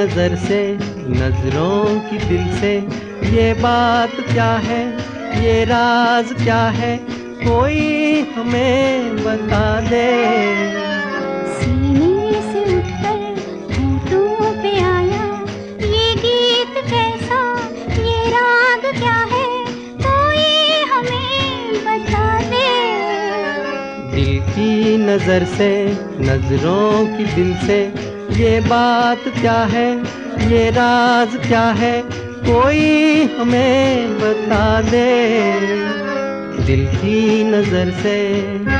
नज़र से नज़रों की दिल से ये बात क्या है? ये राज क्या है? कोई हमें बता दे। सीने से उठकर पे आया ये गीत कैसा ये राग क्या है कोई हमें बता दे। दिल की नज़र से नज़रों की दिल से ये बात क्या है ये राज क्या है कोई हमें बता दे। दिल की नज़र से।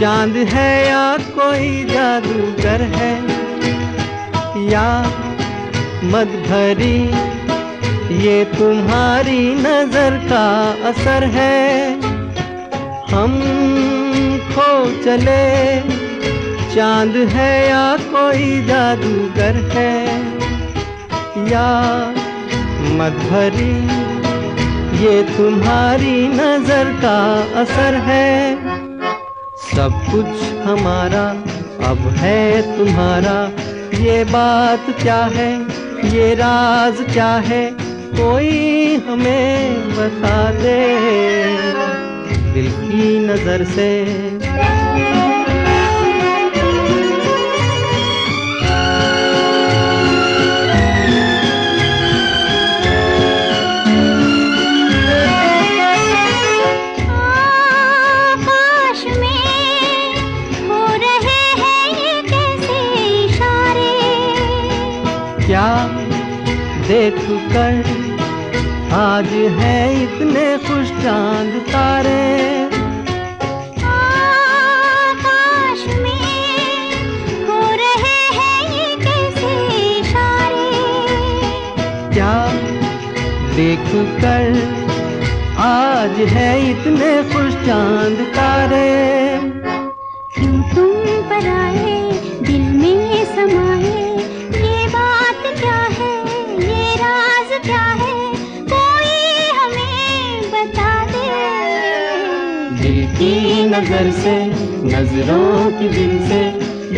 चाँद है या कोई जादूगर है? या मद भरी ये तुम्हारी नज़र का असर है? हम खो चले, चाँद है या कोई जादूगर है? या मद भरी ये तुम्हारी नज़र का असर है? सब कुछ हमारा। अब है तुम्हारा। ये बात क्या है? ये राज क्या है? कोई हमें बता दे। दिल की नज़र से। क्या देख कर। आज है इतने खुश चाँद तारे। देख कर आज है इतने खुश चाँद तारे। क्यों तुम पर की नज़र से, नज़रों की दिल से।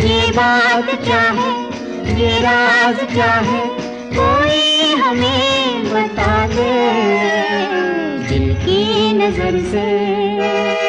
ये बात क्या है? ये राज क्या है? कोई हमें बता दे। दिल की नज़र से।